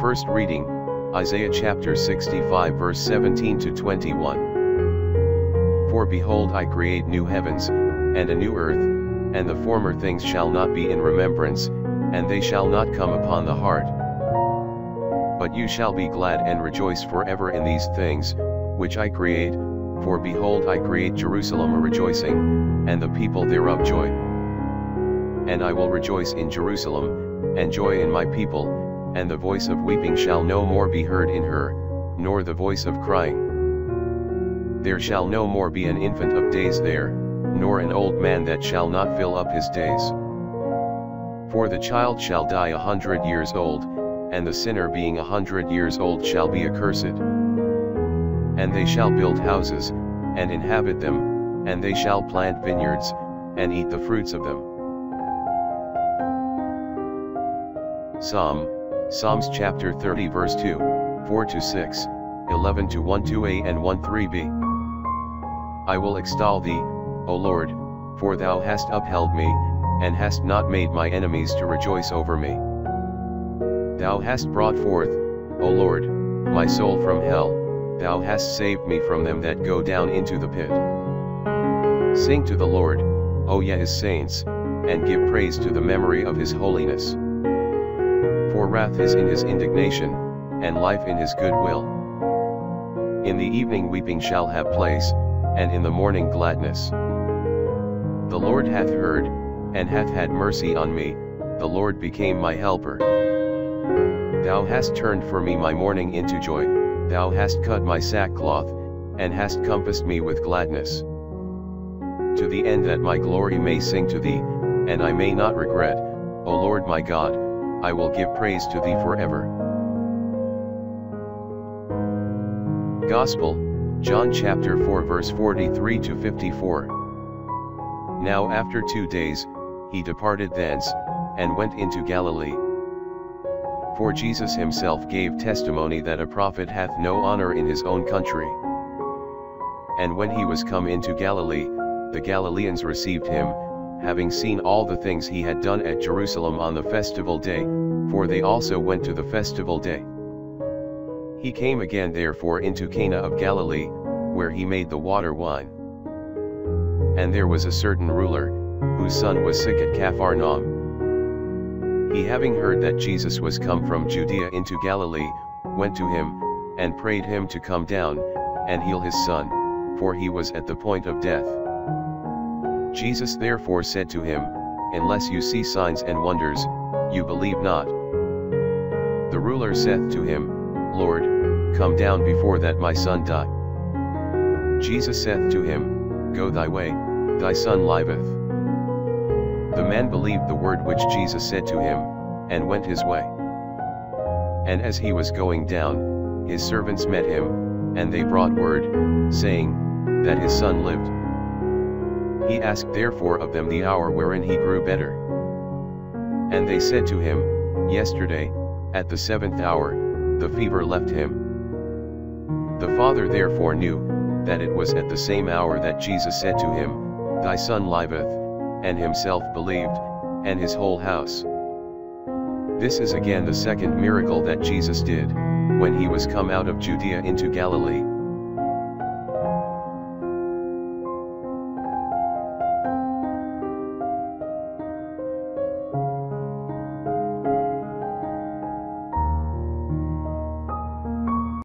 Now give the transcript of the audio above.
First reading, Isaiah chapter 65 verse 17 to 21. For behold I create new heavens, and a new earth, and the former things shall not be in remembrance, and they shall not come upon the heart. But you shall be glad and rejoice forever in these things, which I create, for behold I create Jerusalem a rejoicing, and the people thereof joy. And I will rejoice in Jerusalem, and joy in my people, and the voice of weeping shall no more be heard in her, nor the voice of crying. There shall no more be an infant of days there, nor an old man that shall not fill up his days. For the child shall die a hundred years old, and the sinner being a hundred years old shall be accursed. And they shall build houses, and inhabit them, and they shall plant vineyards, and eat the fruits of them. Psalm Psalms chapter 30 verse 2, 4 to 6, 11 to 1 2a and 1 3b. I will extol thee, O Lord, for thou hast upheld me, and hast not made my enemies to rejoice over me. Thou hast brought forth, O Lord, my soul from hell, thou hast saved me from them that go down into the pit. Sing to the Lord, O ye his saints, and give praise to the memory of his holiness. For wrath is in his indignation, and life in his goodwill. In the evening weeping shall have place, and in the morning gladness. The Lord hath heard, and hath had mercy on me, the Lord became my helper. Thou hast turned for me my mourning into joy, thou hast cut my sackcloth, and hast compassed me with gladness. To the end that my glory may sing to thee, and I may not regret, O Lord my God, I will give praise to thee forever. Gospel, John chapter 4 verse 43 to 54. Now after two days, he departed thence, and went into Galilee. For Jesus himself gave testimony that a prophet hath no honor in his own country. And when he was come into Galilee, the Galileans received him, having seen all the things he had done at Jerusalem on the festival day, for they also went to the festival day. He came again therefore into Cana of Galilee, where he made the water wine. And there was a certain ruler, whose son was sick at Capharnaum. He having heard that Jesus was come from Judea into Galilee, went to him, and prayed him to come down, and heal his son, for he was at the point of death. Jesus therefore said to him, Unless you see signs and wonders, you believe not. The ruler saith to him, Lord, come down before that my son die. Jesus saith to him, Go thy way, thy son liveth. The man believed the word which Jesus said to him, and went his way. And as he was going down, his servants met him, and they brought word, saying, that his son lived. He asked therefore of them the hour wherein he grew better. And they said to him, Yesterday, at the seventh hour, the fever left him. The father therefore knew, that it was at the same hour that Jesus said to him, Thy son liveth, and himself believed, and his whole house. This is again the second miracle that Jesus did, when he was come out of Judea into Galilee.